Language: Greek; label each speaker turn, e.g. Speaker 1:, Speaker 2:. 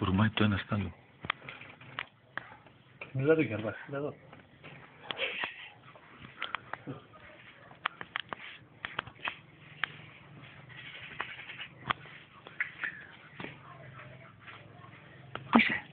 Speaker 1: Ουρμάει το ένα στο άλλο.
Speaker 2: Μιλά το κερδά, εδώ. Είσαι.